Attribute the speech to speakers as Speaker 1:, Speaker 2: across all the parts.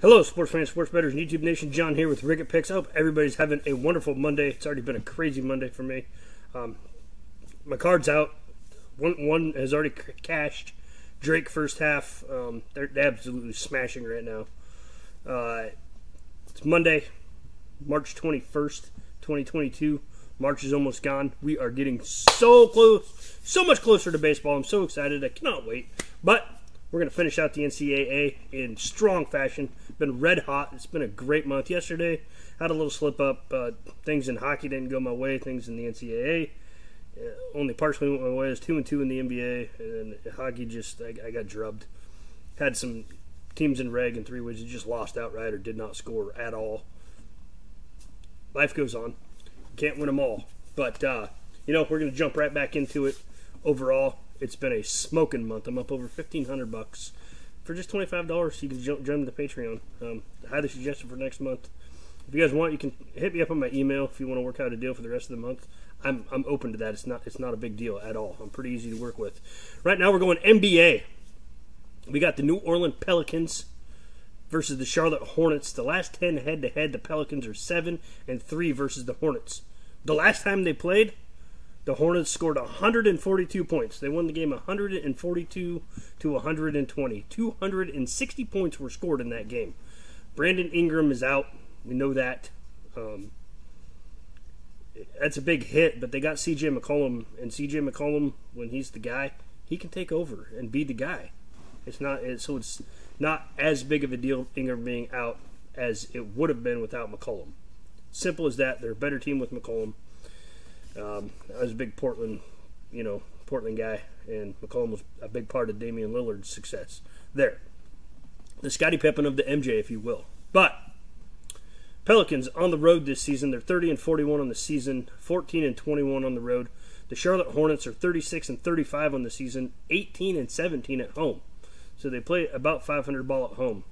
Speaker 1: Hello, sports fans, sports bettors, and YouTube Nation. John here with Rickett Picks. I hope everybody's having a wonderful Monday. It's already been a crazy Monday for me. Um, my card's out. One one has already cashed. Drake first half. Um, they're, absolutely smashing right now. Uh, it's Monday, March twenty first, twenty twenty two. March is almost gone. We are getting so close, so much closer to baseball. I'm so excited. I cannot wait. But we're going to finish out the NCAA in strong fashion. Been red hot. It's been a great month. Yesterday, had a little slip up. Uh, things in hockey didn't go my way. Things in the NCAA uh, only partially went my way. I was two and two in the NBA, and hockey just I, I got drubbed. Had some teams in reg and three ways that just lost outright or did not score at all. Life goes on. Can't win them all, but uh, you know we're going to jump right back into it. Overall, it's been a smoking month. I'm up over fifteen hundred bucks for just twenty five dollars. You can jo- join the Patreon. Um, highly suggested for next month. If you guys want, you can hit me up on my email if you want to work out a deal for the rest of the month. I'm I'm open to that. It's not it's not a big deal at all. I'm pretty easy to work with. Right now we're going NBA. We got the New Orleans Pelicans versus the Charlotte Hornets. The last ten head to head, the Pelicans are seven and three versus the Hornets. The last time they played, the Hornets scored 142 points. They won the game 142 to 120. 260 points were scored in that game. Brandon Ingram is out. We know that. Um, that's a big hit, but they got CJ McCollum, and CJ McCollum, when he's the guy, he can take over and be the guy. It's not it, so it's not as big of a deal Ingram being out as it would have been without McCollum. Simple as that. They're a better team with McCollum. Um, I was a big Portland, you know, Portland guy, and McCollum was a big part of Damian Lillard's success there. The Scottie Pippen of the MJ, if you will. But Pelicans on the road this season. They're 30 and 41 on the season, 14 and 21 on the road. The Charlotte Hornets are 36 and 35 on the season, 18 and 17 at home. So they play about 500 ball at home.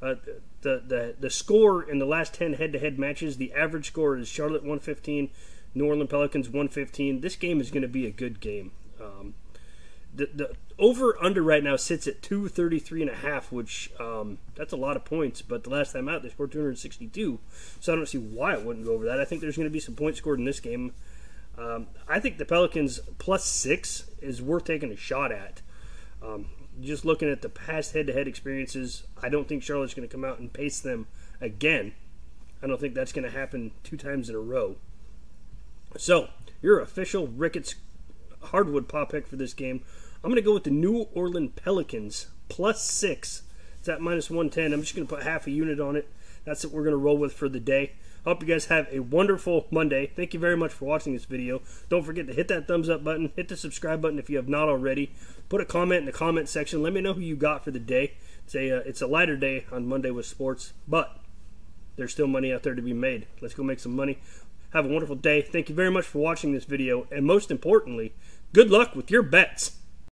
Speaker 1: Uh, the, the the score in the last 10 head-to-head matches, the average score is Charlotte 115, New Orleans Pelicans 115. This game is going to be a good game. Um, the, the over under right now sits at 233 and a half which um, that's a lot of points but the last time out they scored 262 so i don't see why it wouldn't go over that. I think there's going to be some points scored in this game. Um, i think the pelicans plus six is worth taking a shot at. Um, just looking at the past head-to-head experiences i don't think charlotte's going to come out and pace them again. I don't think that's going to happen two times in a row so your official Rickett's hardwood pop pick for this game I'm going to go with the New Orleans Pelicans plus six. It's at minus 110. I'm just going to put half a unit on it. That's what we're going to roll with for the day. Hope you guys have a wonderful Monday. Thank you very much for watching this video. Don't forget to hit that thumbs up button, hit the subscribe button if you have not already. Put a comment in the comment section. Let me know who you got for the day. It's a, uh, it's a lighter day on Monday with sports, but there's still money out there to be made. Let's go make some money. Have a wonderful day. Thank you very much for watching this video, and most importantly, good luck with your bets.